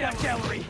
comes the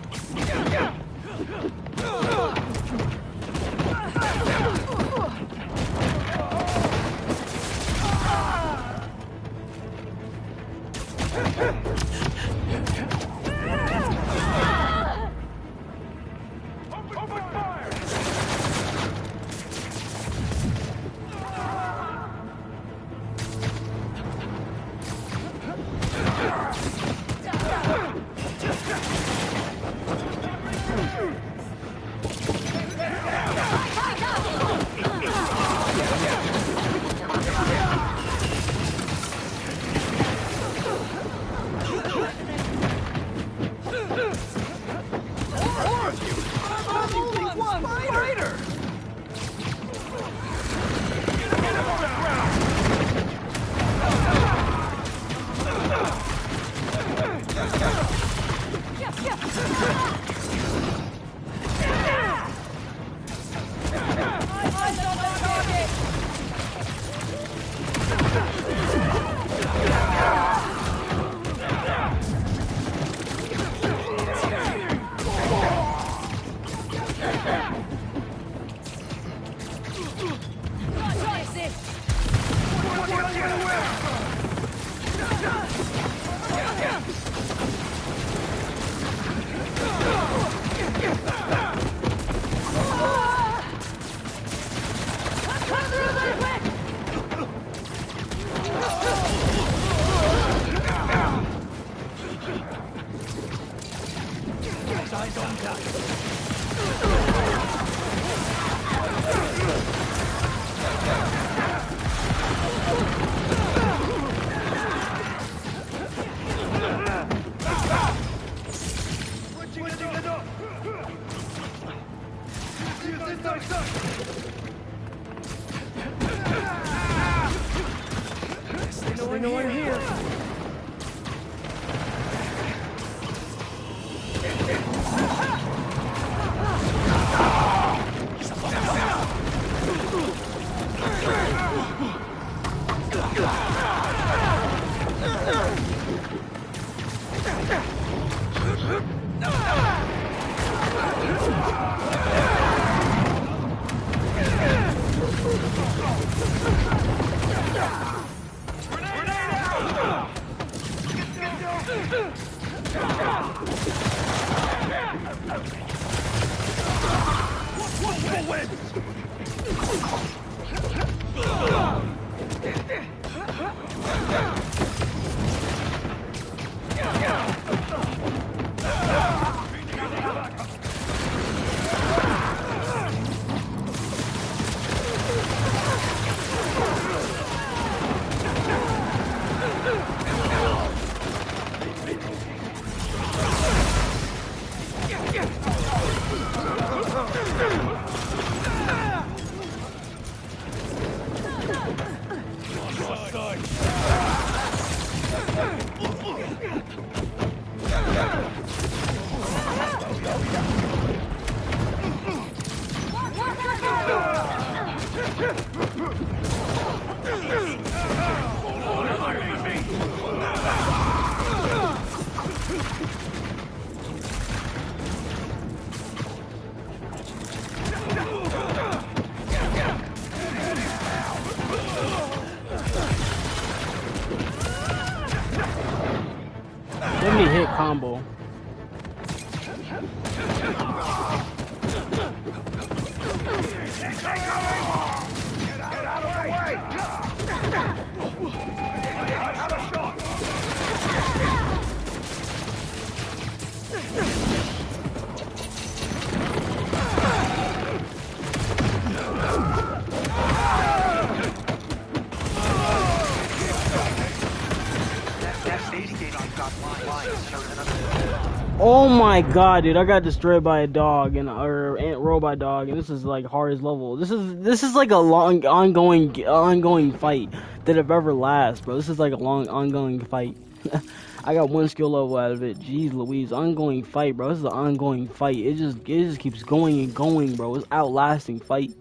my god, dude! I got destroyed by a dog and or ant robot dog, and this is like hardest level. This is this is like a long, ongoing, ongoing fight that have ever last, bro. This is like a long, ongoing fight. I got one skill level out of it. Jeez Louise, ongoing fight, bro. This is an ongoing fight. It just it just keeps going and going, bro. It's outlasting fight.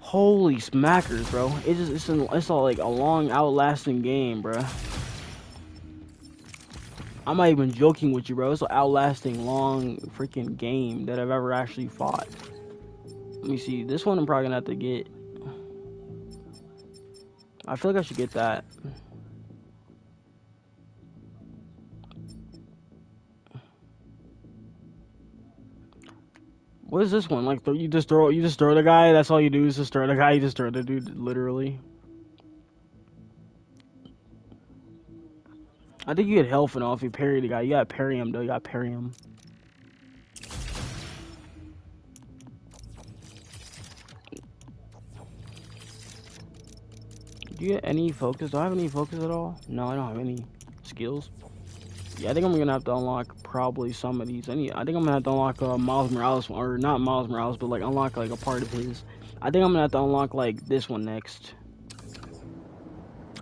Holy smackers, bro! It just it's an, it's all like a long, outlasting game, bro. I'm not even joking with you, bro. It's an outlasting, long, freaking game that I've ever actually fought. Let me see. This one I'm probably gonna have to get. I feel like I should get that. What is this one? Like you just throw you just throw the guy. That's all you do is just throw the guy. You just throw the dude literally. I think you get health and all if you parry the guy. You gotta parry him though. You gotta parry him. Do you get any focus? Do I have any focus at all? No, I don't have any skills. Yeah, I think I'm gonna have to unlock probably some of these. Any, I think I'm gonna have to unlock uh, Miles Morales, or not Miles Morales, but like unlock like a part of his. I think I'm gonna have to unlock like this one next.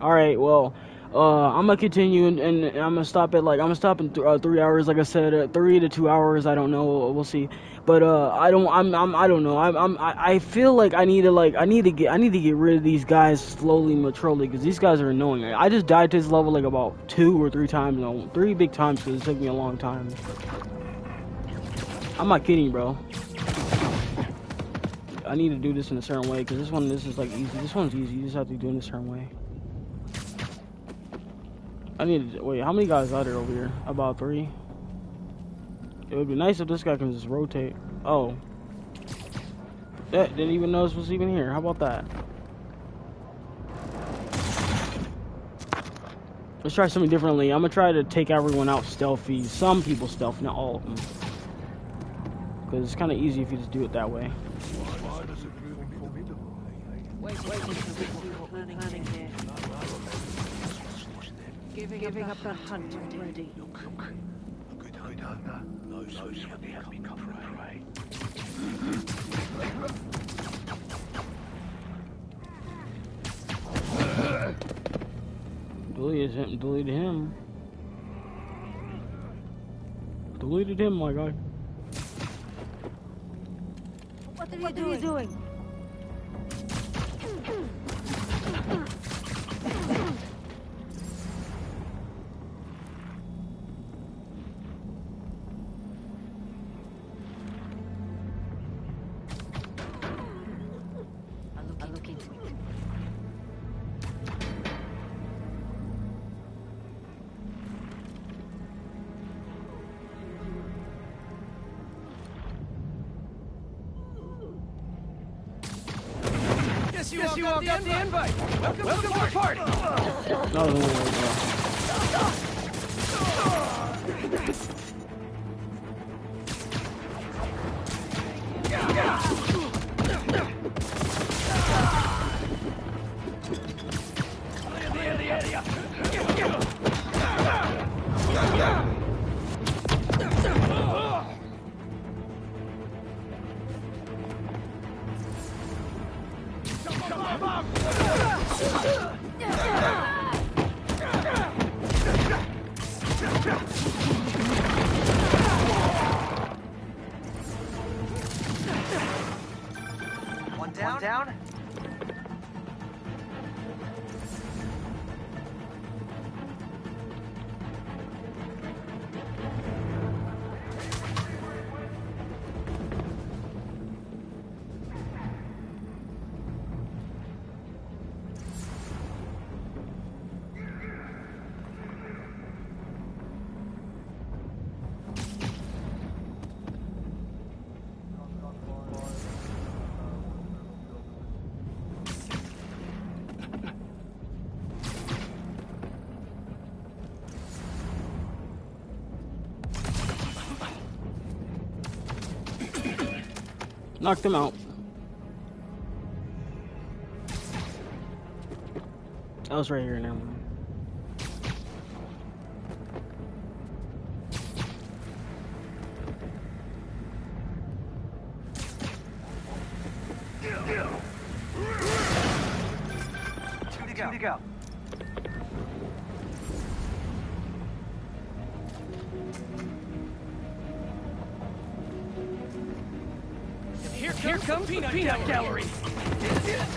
All right, well, uh, I'm gonna continue and, and, I'm gonna stop at like I'm gonna stop in th uh, three hours. Like I said, uh, three to two hours. I don't know. We'll see. But uh, I don't. I'm. I'm. I don't know. I'm. I'm. I feel like I need to like. I need to get. I need to get rid of these guys slowly, maturely, because these guys are annoying. I just died to this level like about two or three times. No, three big times because it took me a long time. I'm not kidding, bro. I need to do this in a certain way because this one, this is like easy. This one's easy. You just have to do it in a certain way. I need to, wait, how many guys are there over here? About three? It would be nice if this guy can just rotate. Oh. That didn't even know this was even here. How about that? Let's try something differently. I'm gonna try to take everyone out stealthy. Some people stealth, not all of them. Because it's kind of easy if you just do it that way. Wait, wait, planning Giving, Giving up the hunt already. Look, look. A good, good hunter knows who's coming up for prey. Deleted him. Deleted him. Deleted him, my guy. What are you what doing? Are you doing? Knocked him out. I was right here now. Here the gallery. Ahead!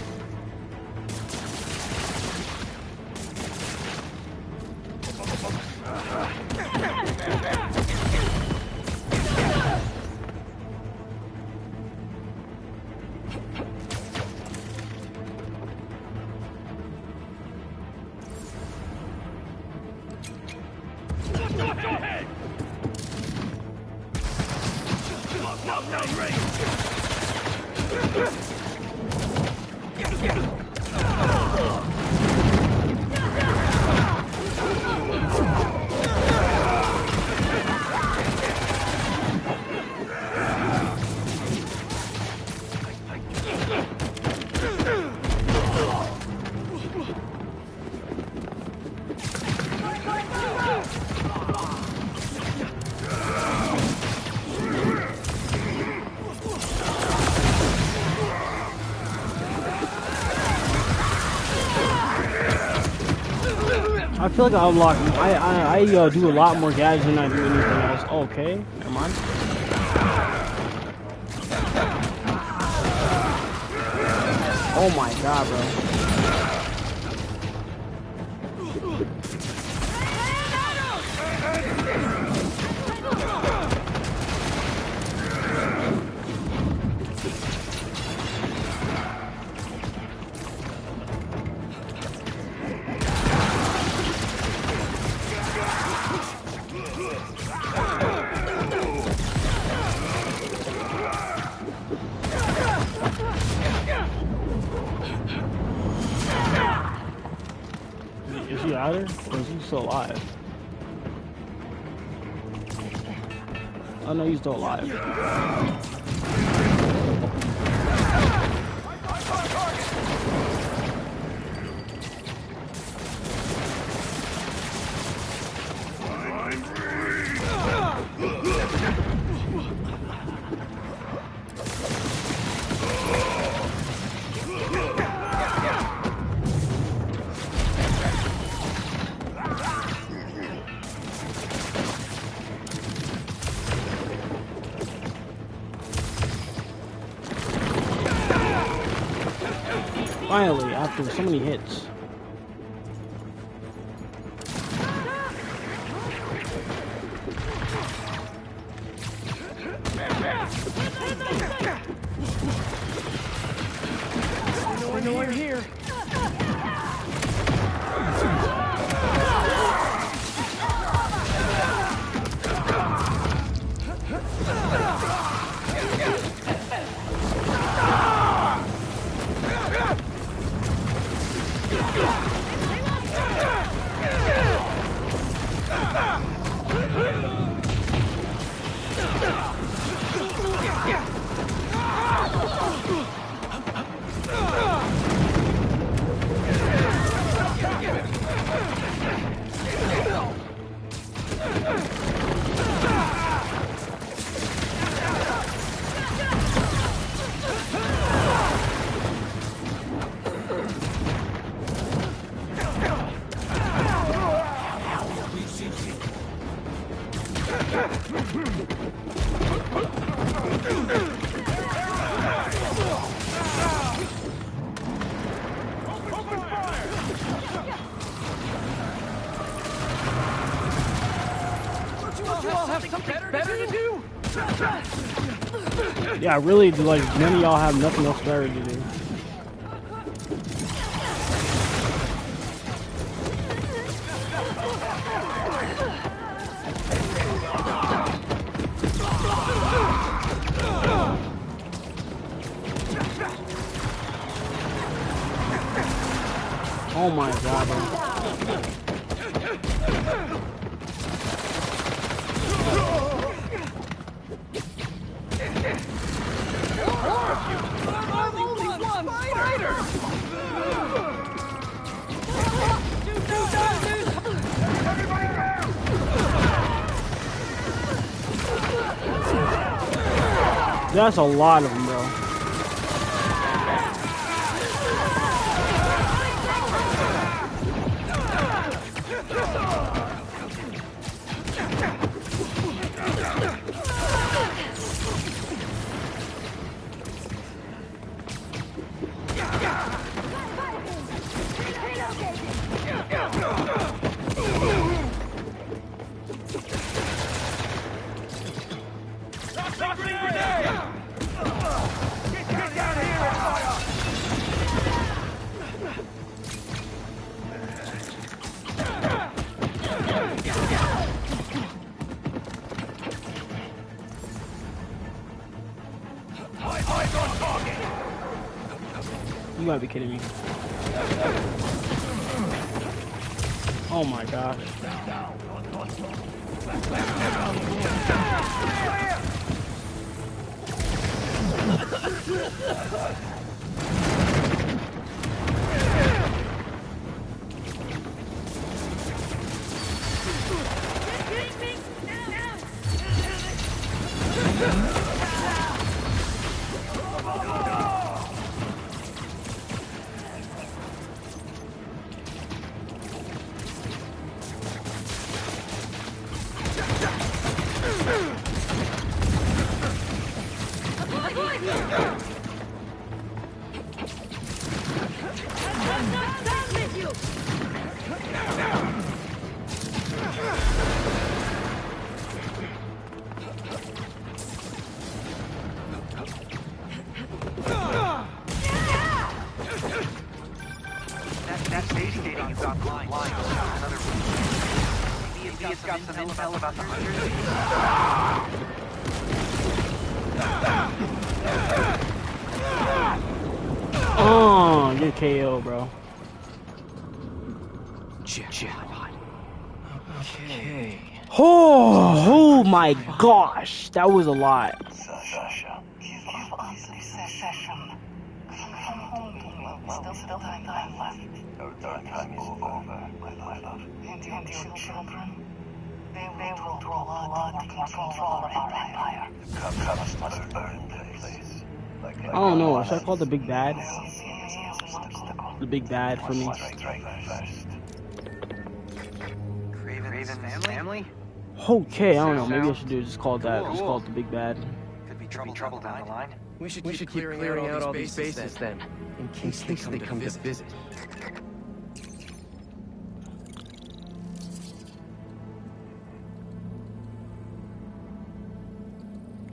Range! I feel like I unlock. I I, I uh, do a lot more gadgets than I do anything else. Okay, come on. Oh my god, bro. Still alive. Finally, after so many hits. Yeah, I really, like none of y'all have nothing else better to do. Oh my god. That's a lot of them, bro. Got some intel about the hunters. Oh, get KO, bro. Okay. Oh, oh my gosh, that was a lot. Sasha. Still time, time left. No dark time is over, my love. And your children, they, they will draw blood to control our empire. Come, come, must burn the place. Like, like I don't know. Should I call the big bad? The big bad for me. strike, strike first. Kraven's family? Okay, I don't know. Maybe I should do just call it that. Just call it the big bad. Could be trouble, trouble down the line. We should, we should keep clearing, out all these bases then, in case, they come, to, visit.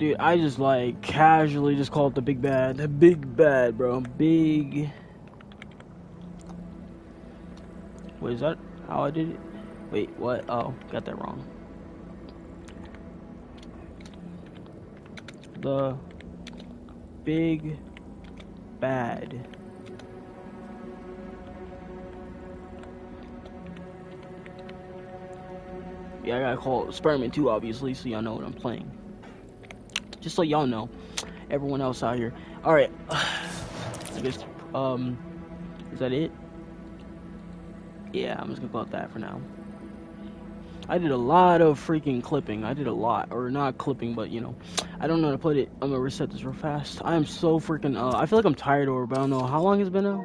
Dude, I just like casually just call it the big bad. The big bad, bro. Big. Wait, is that how I did it? Wait, what? Oh, got that wrong. The big bad. Yeah, I gotta call it Spider-Man 2, obviously, so y'all know what I'm playing. Just so y'all know, everyone else out here. All right, I guess. Um, is that it? Yeah, I'm just gonna call it that for now. I did a lot of freaking clipping. I did a lot, or not clipping, but you know, I don't know how to put it. I'm gonna reset this real fast. I am so freaking. Uh, I feel like I'm tired over, but I don't know how long it's been now.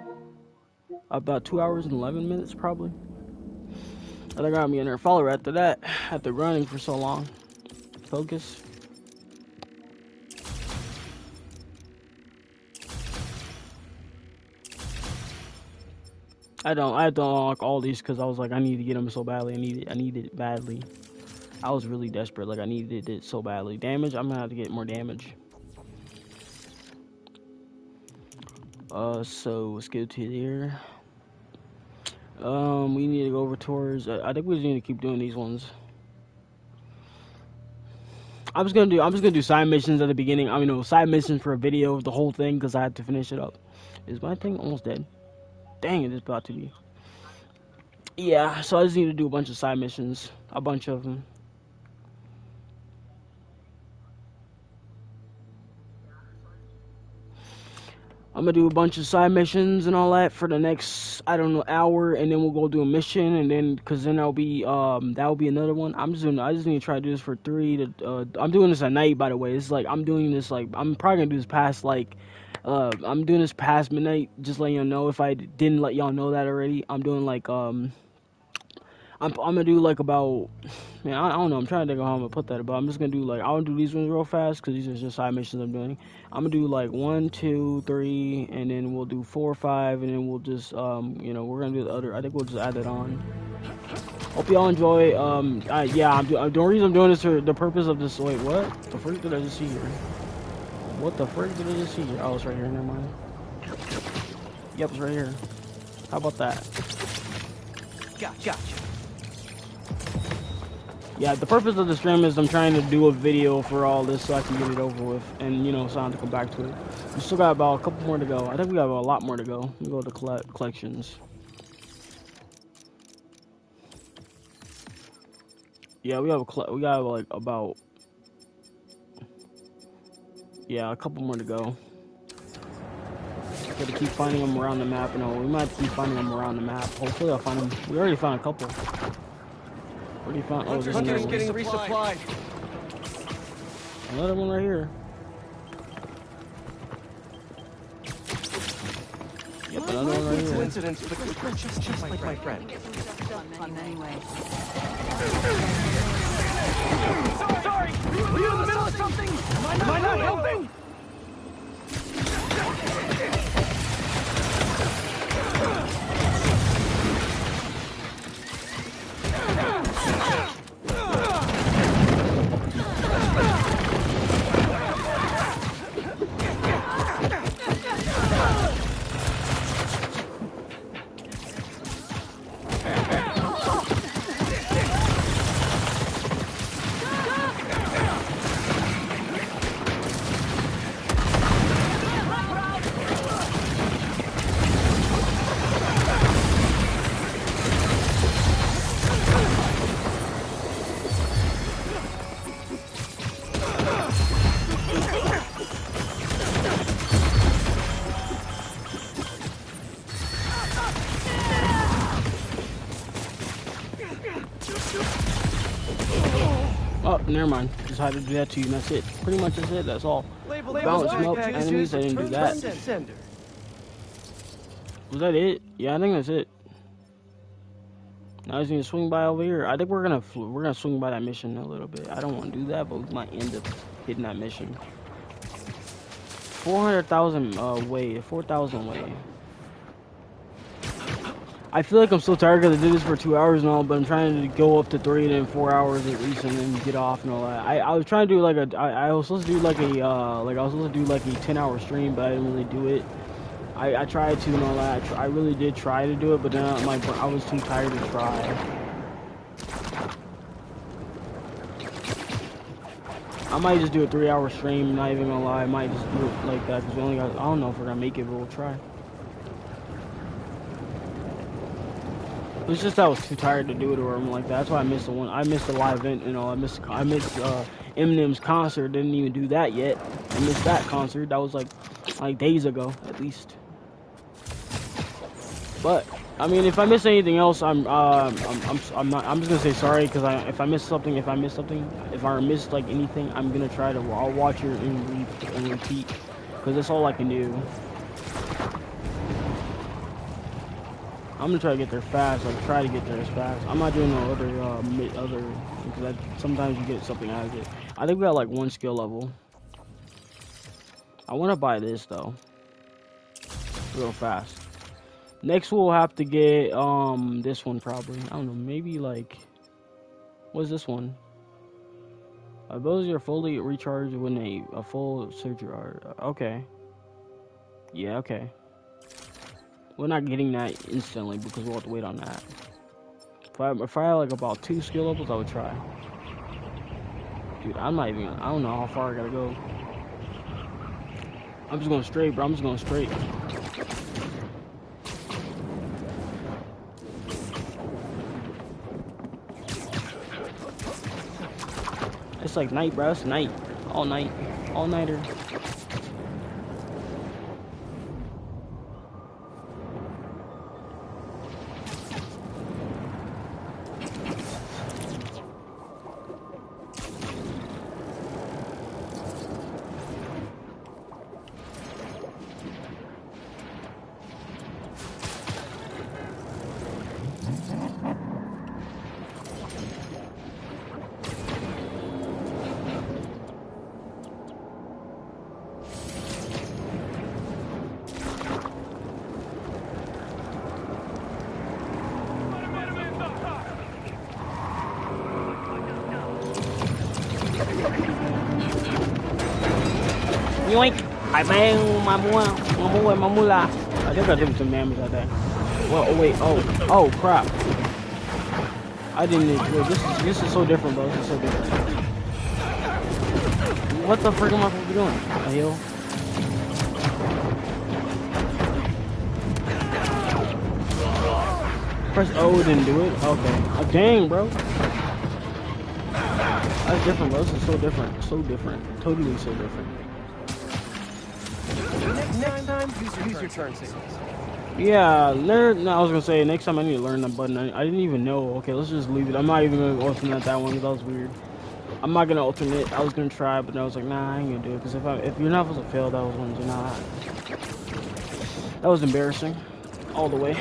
About two hours and eleven minutes, probably. That got me in there. Follow after that. After running for so long. Focus. I don't. I had to unlock all these because I was like, I need to get them so badly. I need it. I need it badly. I was really desperate. Like I needed it so badly. Damage. I'm gonna have to get more damage. Uh, so let's go to there. Um, we need to go over towards. I I think we just need to keep doing these ones. I'm just gonna do. I'm just gonna do side missions at the beginning. I mean, no side missions for a video of the whole thing because I had to finish it up. Is my thing almost dead? Dang, it is about to be. Yeah, so I just need to do a bunch of side missions, a bunch of them. I'm gonna do a bunch of side missions and all that for the next I don't know hour, and then we'll go do a mission, and then cause then I'll be um that'll be another one. I'm just doing I just need to try to do this for three to uh I'm doing this at night by the way. It's like I'm doing this like I'm probably gonna do this past like uh I'm doing this past midnight. Just letting y'all know if I didn't let y'all know that already. I'm doing like um I'm I'm gonna do like about man I, I don't know I'm trying to think of how I'm gonna put that but I'm just gonna do like I'll do these ones real fast because these are just side missions I'm doing. I'm gonna do like one, two, three, and then we'll do four, five, and then we'll just um you know we're gonna do the other. I think we'll just add that on. Hope y'all enjoy. Um I, yeah I'm do, uh, the reason I'm doing this for the purpose of this. Wait what? The first thing I just see here? What the frick did I just see here? Oh it's right here. Never mind. Yep it's right here. How about that? Gotcha. gotcha. Yeah, the purpose of the stream is I'm trying to do a video for all this so I can get it over with, and you know, so I don't have to come back to it. We still got about a couple more to go. I think we got a lot more to go. We go to collect collections. Yeah, we have a we got like about yeah, a couple more to go. Gotta keep finding them around the map, and all. we might have keep finding them around the map. Hopefully, I'll find them. We already found a couple. Already found. Oh, there's another Hunter's one. getting resupplied. Another one right here. Yep, another one right here. Coincidence, but just, just like my friend. Anyway. Sorry! Are you in the middle something? Am I not helping? Never mind. Just had to do that to you, and that's it. Pretty much that's it. That's all. Label, label, enemies. I didn't do that. Was that it? Yeah, I think that's it. Now I just need to swing by over here. I think we're gonna we're gonna swing by that mission a little bit. I don't want to do that, but we might end up hitting that mission. Four hundred thousand uh way, four thousand way. I feel like I'm so tired because I did this for two hours and all, but I'm trying to go up to three and then four hours at least and then get off and all that. I, I was trying to do like a I, I was supposed to do like a uh like I was supposed to do like a ten hour stream, but I didn't really do it. I, I tried to and all that. I, tr- I really did try to do it, but then I, my, I was too tired to try. I might just do a three hour stream, not even gonna lie. I might just do it like that because we only got, I don't know if we're gonna make it, but we'll try. It's just I was too tired to do it or something like that. That's why I missed the one. I missed the live event, you know. I missed I missed uh, Eminem's concert. Didn't even do that yet. I missed that concert. That was like like days ago at least. But I mean, if I miss anything else, I'm um I'm, I'm I'm not I'm just gonna say sorry because I if I miss something, if I miss something, if I miss like anything, I'm gonna try to I'll watch it and repeat because that's all I can do. I'm gonna try to get there fast. Like try to get there as fast. I'm not doing no other uh other because I, sometimes you get something out of it. I think we got like one skill level. I want to buy this though, real fast. Next we'll have to get um this one probably. I don't know, maybe like what's this one? Abilities are fully recharged when a, a full surgery are okay. Yeah, okay. We're not getting that instantly because we'll have to wait on that. If I if I had like about two skill levels, I would try. Dude, I'm not even I don't know how far I gotta go. I'm just going straight, bro. I'm just going straight. It's like night, bro. It's night. All night. All nighter. I bang my mua, my mua, my mula. I think I did some damage out there. Well, oh wait, oh, oh crap. I didn't this. Is, this is so different, bro. This is so different. What the frick am I supposed to be doing? A heal? Press O didn't do it. Okay. Oh, dang, bro. That's different, bro. This is so different. So different. Totally so different. Next time, use your, use your turn signals. Yeah, learn. No, I was gonna say next time I need to learn that button. I, I didn't even know. Okay, let's just leave it. I'm not even gonna alternate that one that was weird. I'm not gonna alternate. I was gonna try, but I was like, nah, I ain't gonna do it because if I if you're not supposed to fail, that was one to not. That was embarrassing, all the way.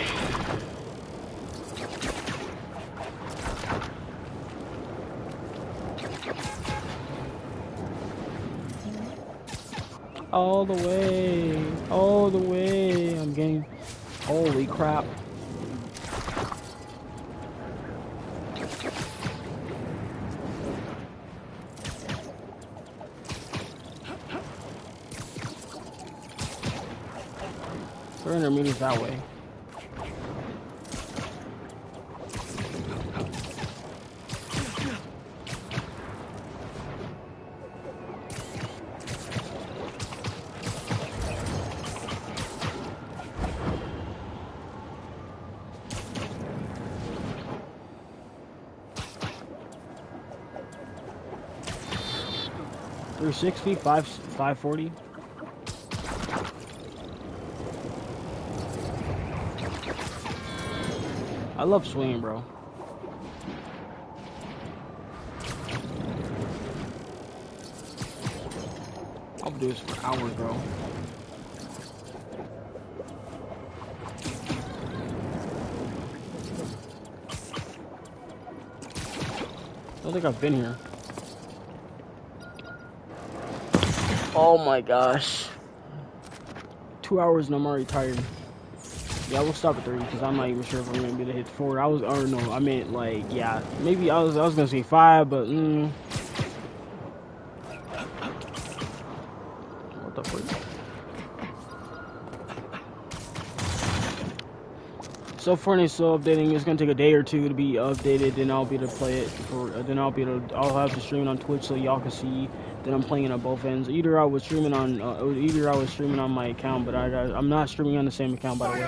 All the way, all the way. I'm getting. Holy crap. Three hundred meters that way. Three sixty, five five forty. I love swinging, bro. I'll do this for hours, bro. I don't think I've been here. Oh my gosh. Two hours and I'm already tired. Yeah, we'll stop at three because I'm not even sure if I'm gonna be able to hit four. I was, or no, I meant like, yeah, maybe I was, I was gonna say five, but mm. What the frick? So Fortnite's still updating. It's gonna take a day or two to be updated. Then I'll be able to play it. For then I'll be able. To, I'll have to stream it on Twitch so y'all can see that I'm playing on both ends. Either I was streaming on, uh, either I was streaming on my account, but I, I I'm not streaming on the same account by the way.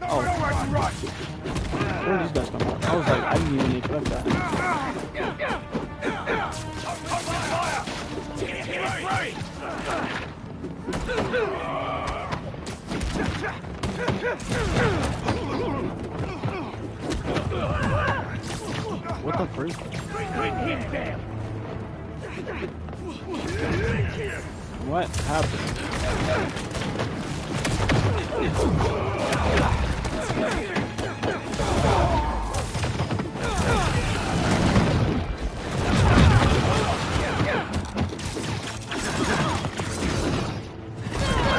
No, Oh. nowhere to run! Where did these guys come from? I was like, I didn't even expect that. What the freak? What happened?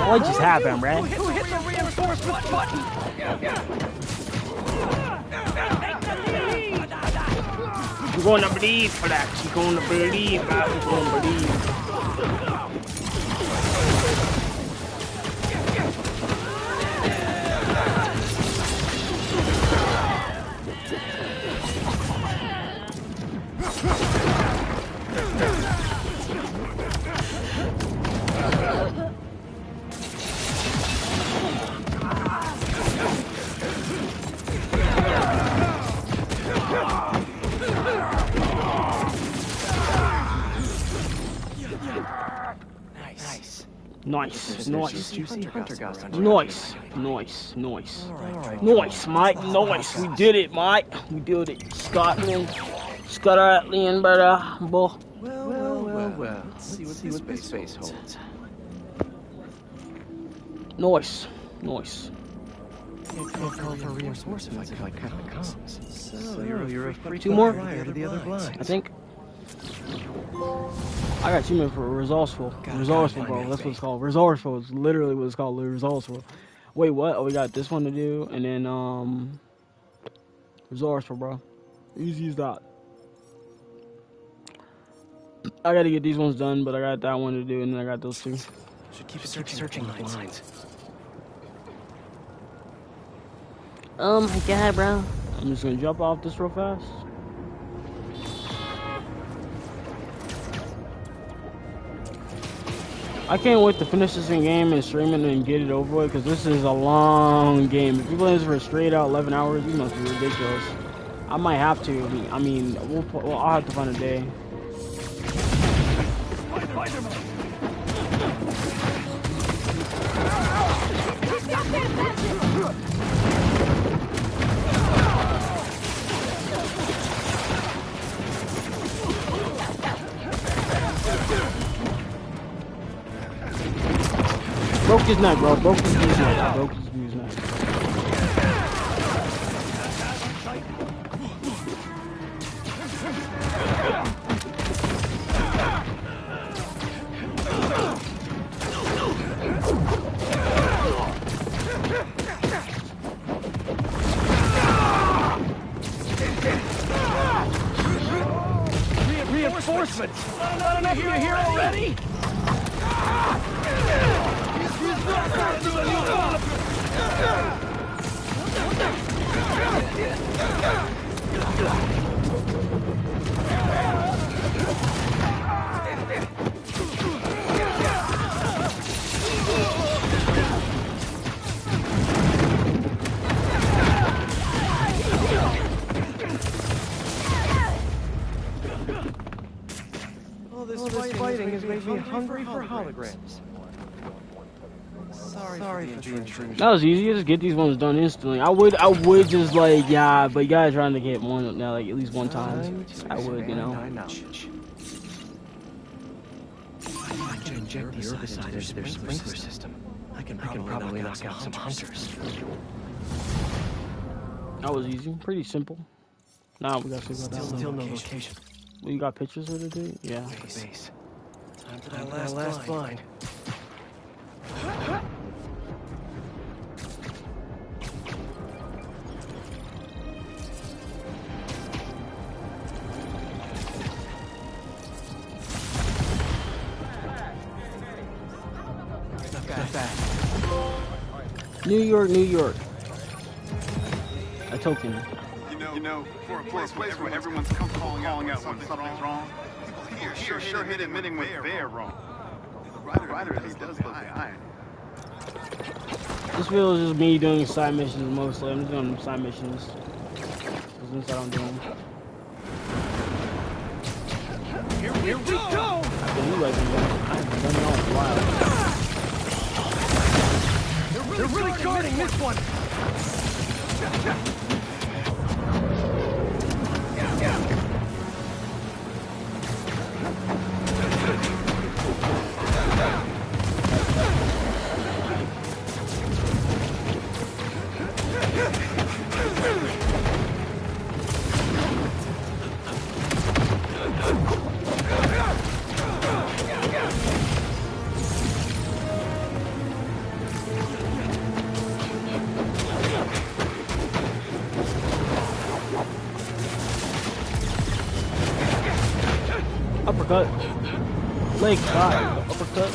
What just happened, bruh? Who hit the reinforcement button? You're gonna believe for that. You're gonna believe, bruh. You're gonna believe. Nice, nice. Juicy hunter Nice, nice, nice. Alright. Nice, Mike. Nice. We did it, Mike. We did it. Scotland. Scotland, brother. Boy. Well, well, well, well. Let's see what, this, space, space holds. Nice. Nice. Can't call, call for reinforcements if I cut the comms. So, you're, you're a frequent Two more? the other blinds. I think. I got two minutes for resourceful. Gotta- resourceful, gotta bro. That's that what it's called. Resourceful is literally what it's called. Resourceful. Wait, what? Oh, we got this one to do, and then um, resourceful, bro. Easy as that. I gotta get these ones done, but I got that one to do, and then I got those two. Should keep searching, searching the blinds. Oh my god, bro. I'm just gonna jump off this real fast. I can't wait to finish this in game and stream it and get it over with because this is a long game. If you play this for straight out 11 hours, you must be ridiculous. I might have to. I mean, well, I'll have to find a day. His neck, bro. Broke his neck. Broke. Me hungry for holograms. Sorry, Sorry for the intrusion. That was easy. You just get these ones done instantly. I would, I would just like, yeah, but you guys trying to get one now, like at least one time. I would, you know. I know. I can inject the herbicide into their sprinkler system. I can probably, knock out some hunters. That was easy. Pretty simple. Now we got to go Still, down. still no location. Well, you got pictures of the dude? Yeah. Base. Time for that last, last blind. Not. New York, New York. A token. You know, you know, for a place, where everyone's comfortable calling, calling out when something's wrong, people here sure, sure hit admitting when they're wrong. The writer, writer he does look behind. This video is just me doing side missions mostly. I'm just doing side missions. That's what I'm doing. Here, here we go! I've been utilizing. I haven't done it all in a while. They're really guarding this one! Uppercut. Leg shot. Uppercut.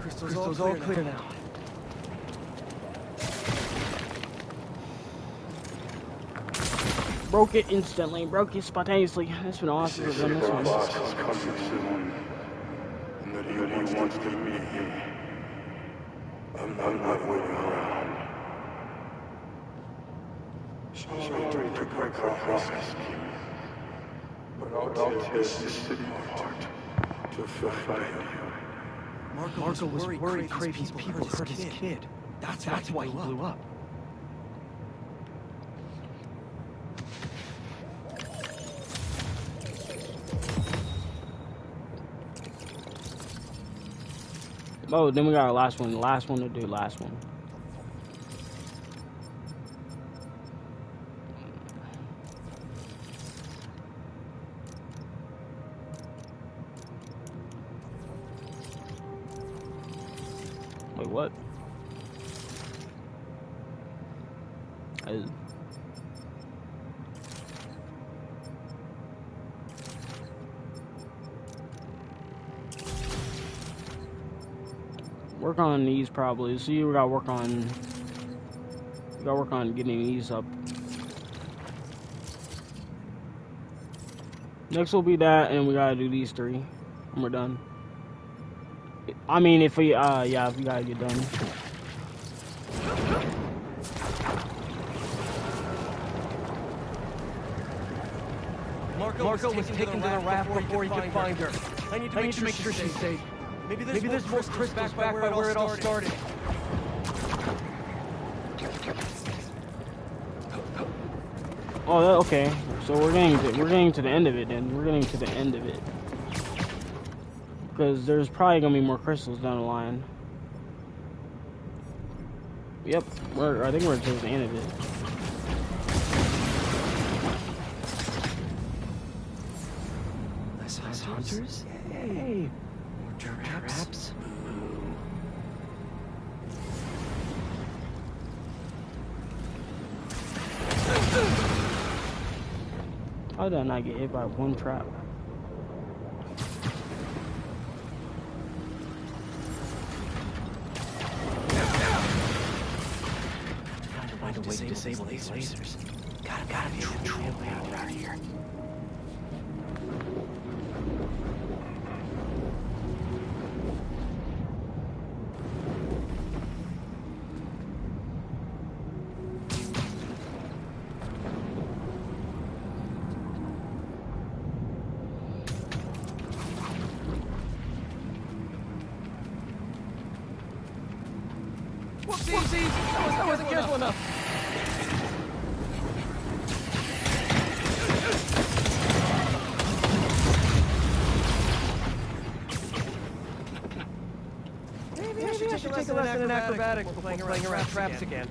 Crystal's, all, all clear now. Broke it instantly. Broke it spontaneously. It's been awesome to done this one. boss is coming soon, and that he, he wants to meet me. I'm, I'm not waiting around. Sorry to break our promise, but I'll take this city apart to fulfill you. Marko, Marko was worried, worried Kraven's people hurt his kid. That's, That's why he blew up. Oh, then we got our last one. Last one to do. Last one. Work on these probably. See, we gotta work on. We gotta work on getting these up. Next will be that, and we gotta do these three, and we're done. I mean, if we, uh, yeah, if we gotta get done. Marko, Marko was taken to the raft before he could find her. I need to, make, sure she's safe. Maybe there's, Maybe more crystals back by where it all started. Oh, okay. So we're getting to, we're getting to the end of it then. We're getting to the end of it. Because there's probably gonna be more crystals down the line. Yep, we're I think we're to the end of it. Less hunters? Hey, How did I not get hit by one trap? Find a way to disable these lasers. Gotta, gotta be a way out around here. Whoopsies! I wasn't careful enough. Maybe I should take a lesson in acrobatics before playing around traps again.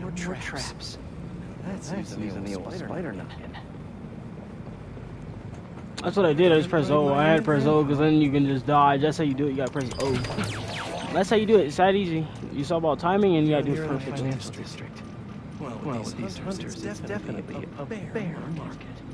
No traps. traps. That's, using the old spider nut. That's what I did. I just pressed O. I had to press O because then you can just dodge. That's how you do it. You gotta press O. That's how you do it. It's that easy. You saw about timing and you gotta do it Here in the perfectly. Well, well these hunters, it's definitely a bear market. A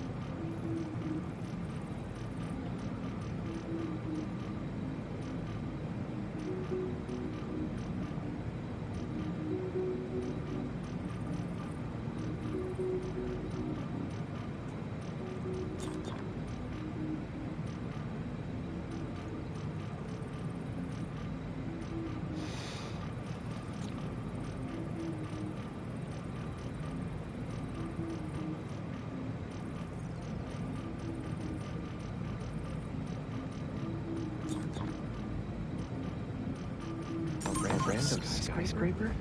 skyscraper?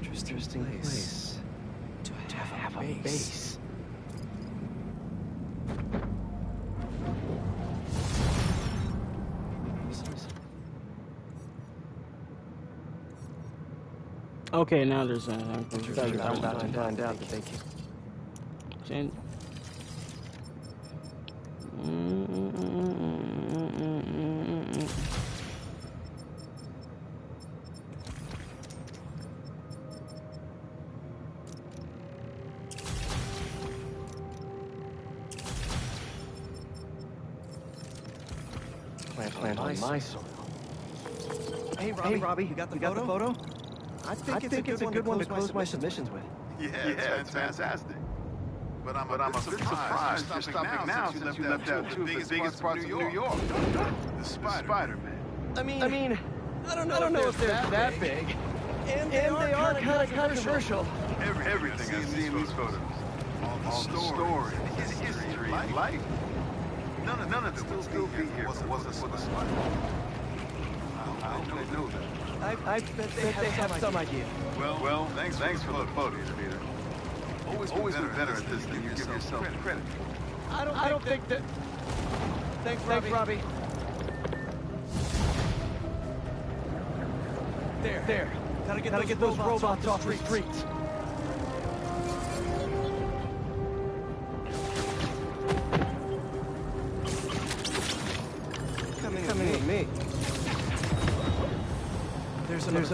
Interesting place to have a base. Okay, now there's uh, Sure, sure, I'm about to find out that they can Robbie, you got the you got the photo? I think, I think it's a good one to close my submissions with. Yeah, it's fantastic. But I'm, but I'm a bit surprised you're stopping now since you left out two of the biggest parts of New York. The Spider-Man. I mean, I mean, I don't know, I don't know if they're that big. And they are kind of controversial. Every, everything I see in these photos. All the story, history, life. None of, none of it would still be here if it wasn't for the smile. I hope they know that. I, I bet they, have, they have some idea. Well, well, thanks, thanks for the photos, Peter. Always, always been better at this than you give yourself credit. I don't, I don't think that. Thanks, Thanks Robbie. There, there. Gotta get, Gotta those, get those robots, robots off the streets. Coming,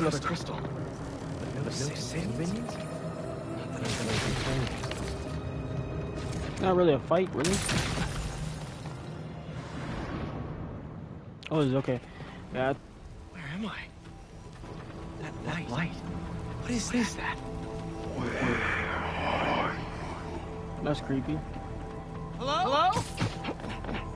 another, There's another crystal. But no, no sand minions? Not that I'm gonna complain. Not really a fight, really. Oh, it's okay. Yeah. Where am I? That light. light. What is this? That? That's creepy. Hello? Hello?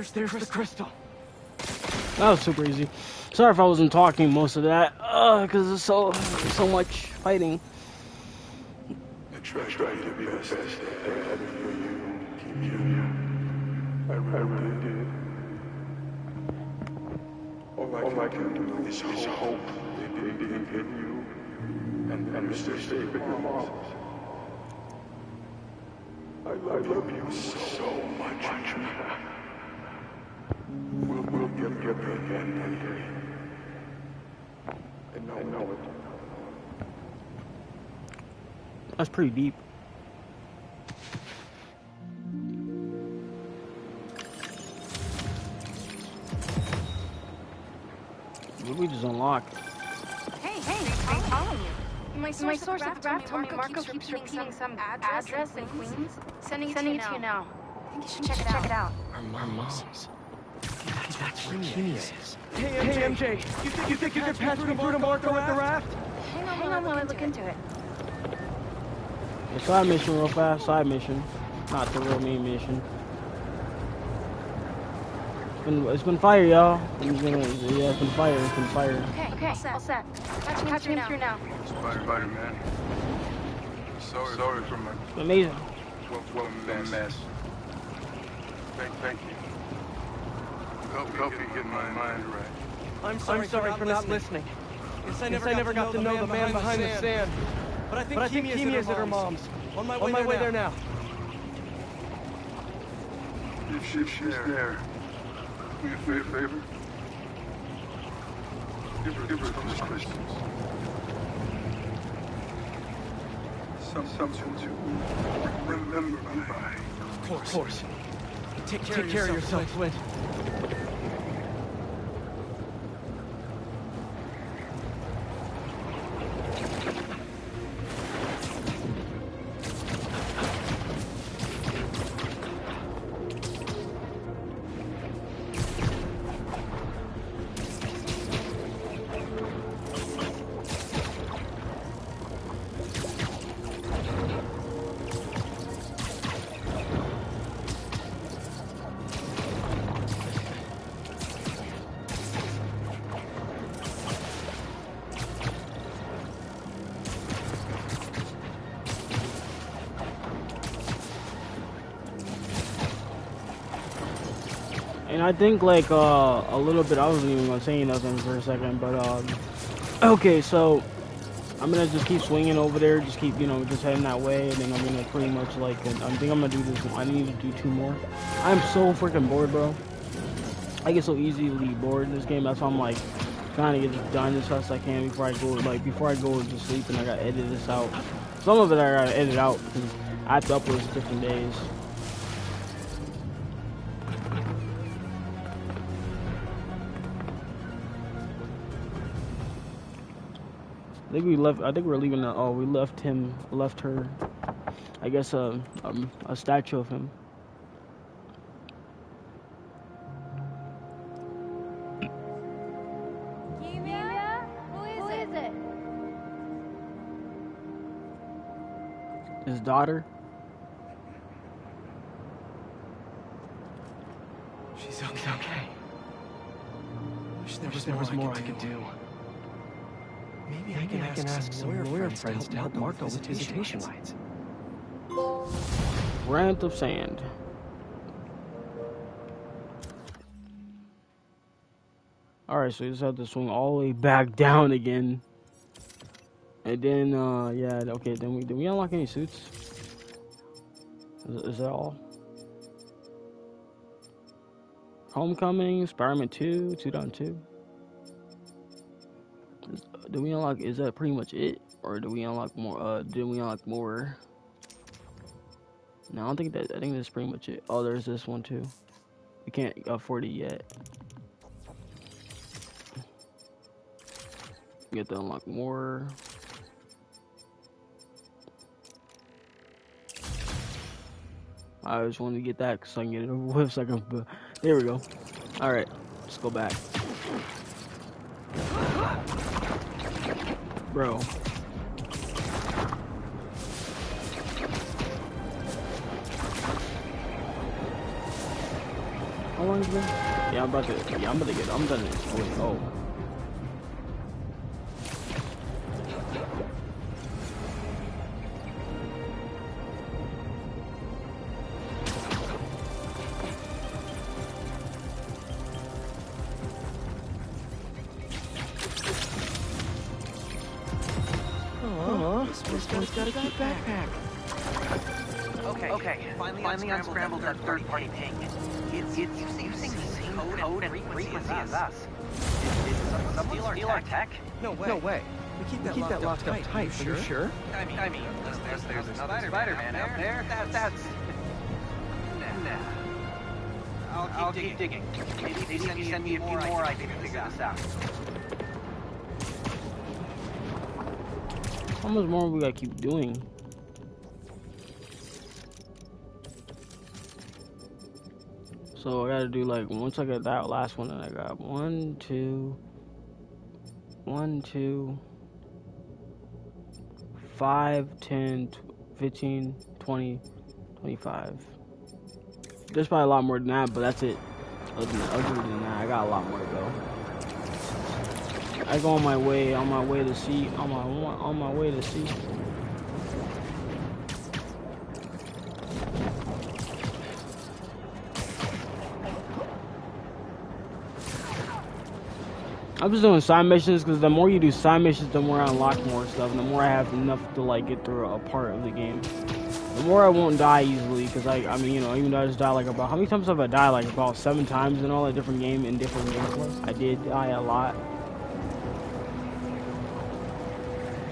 There's, there's the crystal. That was super easy. Sorry if I wasn't talking most of that. Uh, cause there's so so much fighting. I tried, tried to be the best I had for you, keep you. I, I really did. All I, All I can do is hope, hope they dig deep in you and, and stay safe in your mom. I love, I love you so much. We'll, we'll get together again one day. I know, I know it. That's pretty deep. What we just unlock? Hey, hey, they follow you. My source, My source at the raft told me Marko keeps repeating some address in Queens. Sending it to you now. I think you should check it out. Check it out. Our, our moms. That's, that's where Keemia is. Hey, MJ, hey, MJ. You think you think you could patch me through to Marko at the raft? Hang on, hang on while I look into it. A side mission real fast, side mission. Not the real main mission. It's been, it's been fire, y'all. It's been, yeah, it's been fire, it's been fire. Okay, okay, all set. All set. Patching, Patching him through now. Spider, Spider Man. Sorry, sorry for my Amazing. what, what mess. mess. Thank, thank you. Help, help me get my mind right. I'm sorry, I'm sorry for, not listening. Yes, I never, I never got, to know the man behind the sand. But I think, but I think Keemia's at her mom's. On my way, On my way there now. If, she, if she's there, will do me a favor? Give her, give her those crystals. Some, something to remember me by. Of course. Of course. Take care, Take care of yourself, Flint. Think like uh, a little bit. I wasn't even gonna say nothing for a second, but um, okay, so I'm gonna just keep swinging over there. Just keep you know just heading that way, and then I'm gonna pretty much like. I think I'm gonna do this. I need to do two more. I'm so freaking bored, bro. I get so easily bored in this game. That's why I'm like trying to get this done as fast as I can before I go like before I go to sleep, and I gotta edit this out. Some of it I gotta edit out because I have to upload different days. I think we left. I think we're leaving. Uh, oh, we left him. Left her. I guess uh, um, a statue of him. Keemia? Who is it? His daughter. She's okay. okay. Wish there was, there was more I could do. Maybe, I can, I can ask some lawyer friends to help Marko with visitation rights. Grant of Sand. Alright, so you just have to swing all the way back down again. And then, uh, yeah, okay, then we, did we unlock any suits? Is, is that all? Homecoming, Spider-Man 2, 2 down 2. Is- Do we unlock, is that pretty much it? Or do we unlock more, uh, do we unlock more? No, I don't think that, I think that's pretty much it. Oh, there's this one too. We can't afford it yet. We have to unlock more. I just wanted to get that so I can get it over with so I can, there we go. Alright, let's go back. Bro. How long is it? Yeah, I'm about to, yeah, I'm about to get, I'm done. Wait, oh. Finally, finally unscrambled that third-party ping. It's, it's using, using the same code and frequency as us. Did, did someone steal our, steal our tech? No way. No way. We keep that, locked, locked up tight. Are you sure? I mean, I mean, unless there's, there's another Spider-Man out there, that, that's... Nah. I'll keep, I'll digging. keep digging. Maybe, maybe send, send me a few more, I can figure this out. How much more we gotta keep doing? So I gotta do like once I get that last one, then I got one, two, one, two, five, ten, fifteen, twenty, twenty-five. There's probably a lot more than that, but that's it. Other than, other than that, I got a lot more to go. I go on my way, on my way to see, on my on my way to see. I'm just doing side missions because the more you do side missions, the more I unlock more stuff, and the more I have enough to like get through a part of the game. The more I won't die easily because I, I mean, you know, even though I just died like about how many times have I died? Like about seven times in all the different game in different gameplay. I did die a lot.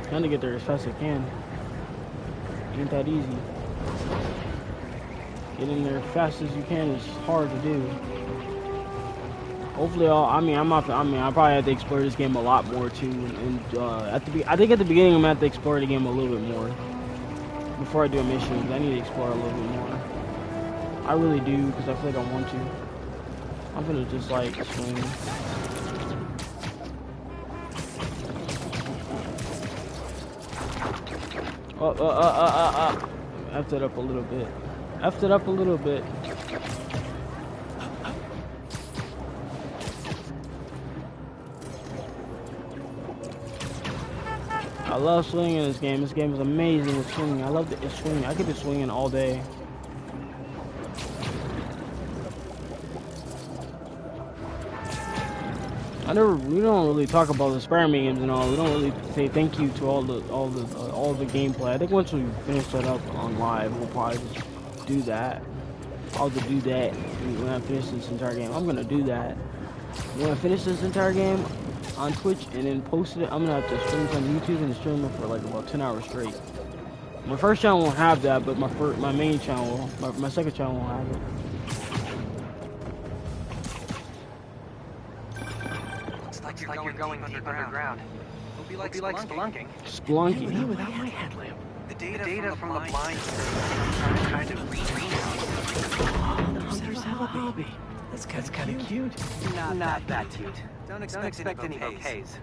Trying to get there as fast as I can. Ain't that easy. Getting there as fast as you can is hard to do. Hopefully, I'll, I mean, I'm not. I mean, I probably have to explore this game a lot more too. And uh, at the, be- I think at the beginning, I'm gonna have to explore the game a little bit more before I do a mission. I need to explore a little bit more. I really do because I feel like I want to. I'm gonna just like swing. Oh, uh, uh, uh, uh, uh. Effed it up a little bit. Effed it up a little bit. I love swinging in this game. This game is amazing with swinging. I love the swinging. I could be swinging all day. I never. We don't really talk about the Spider-Man games and all. We don't really say thank you to all the all the uh, all the gameplay. I think once we finish that up on live, we'll probably just do that. I'll just do that when I finish this entire game. I'm gonna do that. When I finish this entire game on Twitch and then posted it, I'm gonna have to stream it on YouTube and stream it for like about 10 hours straight. My first channel won't have that, but my first, my main channel, my, my second channel won't have it. Looks like you're, going, going underground. Hope you like, Hope you like spelunking. Splunky. Me without my headlamp. The data, the data from, the blind are kind of green. The hunter's hobby. That's kind of kind of cute. Not, not that cute. Don't expect, Don't expect any bouquets.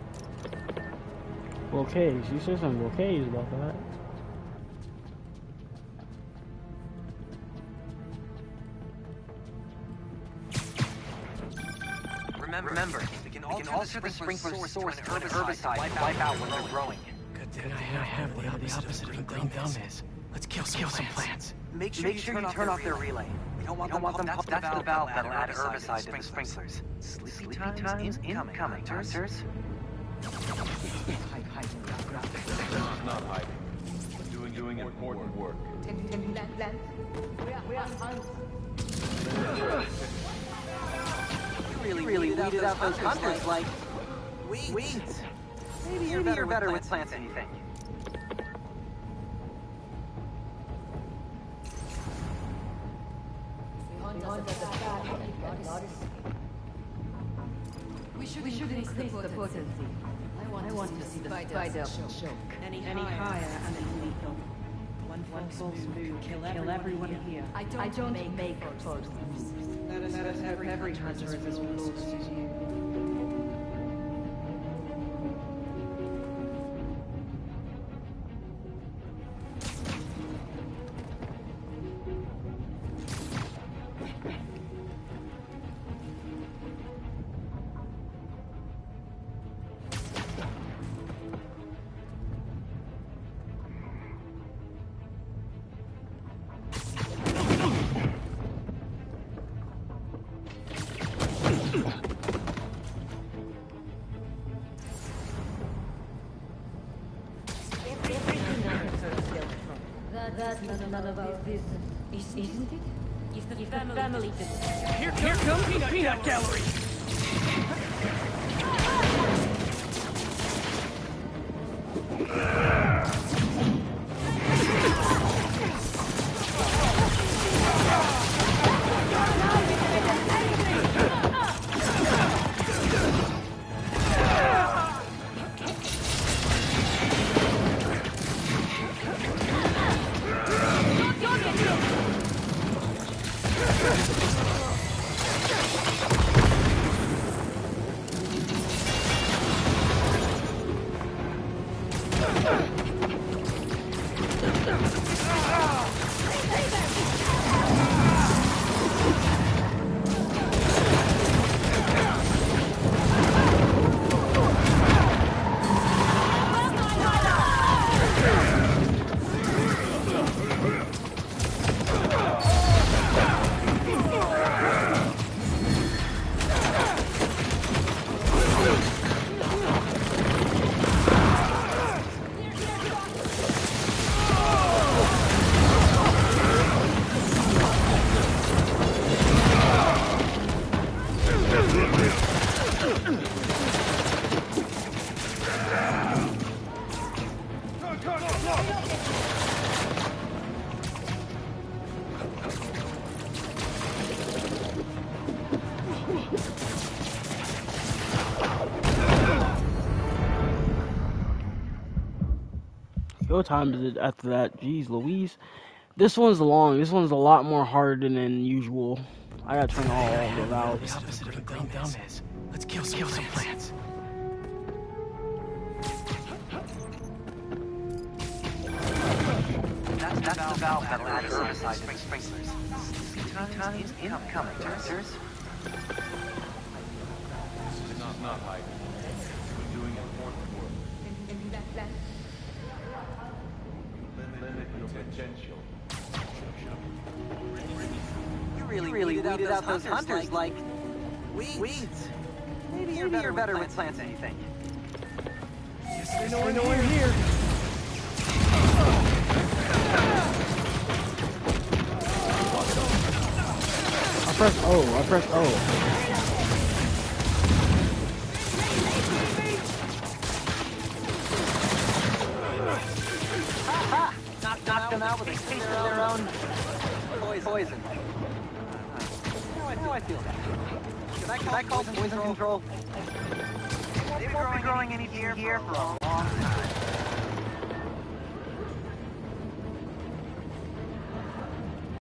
Bouquets. You said some bouquets about that. Remember, Remember we can alter, we can alter the sprinkler source, source to an herbicide, wipe, wipe out when they're growing. Good thing I have the, the opposite of a green thumb is. Let's kill some, kill some plants. Make sure, Make you, sure turn, you turn off their relay. We don't want, them, want them that's the valve that'll add herbicide to the sprinklers. Sleepy times incoming, hunters. Not hiding. Doing, doing important work. You really, really weeded out those hunters like weeds. Maybe you're better, better with plants than you think. We should, we should increase the potency. I want, I want to see the spider choke. Any, Any higher and it's lethal. One, One false move, kill, kill everyone here. I don't, I don't make, make first. That is, that is every, every hunter is as close as you. That's none of our business, isn't it? If the, family, here comes the peanut gallery! Time is it after that? Jeez Louise. This one's long. This one's a lot more hard than, than usual. I gotta turn all the valves. The opposite of green thumb is. Let's kill some, kill some plants. That's, that's the valve that'll add herbicide to the sprinklers. Times incoming, hunters. Not, not hiding. Doing important work. Limit your potential. You really, really weeded out those hunters like weeds. weeds. maybe you're better, better with plants than you think. Yes, I know, I know, I'm here. I pressed O. I pressed O. them out with a taste of their own poison. How I, feel that. Should I call, Should I call poison, poison control? They've been growing, growing any here for a long time.